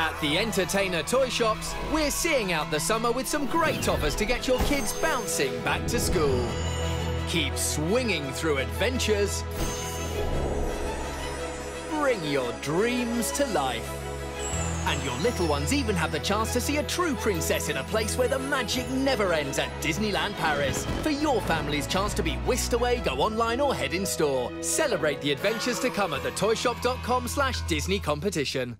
At the Entertainer Toy Shops, we're seeing out the summer with some great offers to get your kids bouncing back to school. Keep swinging through adventures. Bring your dreams to life. And your little ones even have the chance to see a true princess in a place where the magic never ends at Disneyland Paris. For your family's chance to be whisked away, go online or head in store. Celebrate the adventures to come at thetoyshop.com slash Disney competition.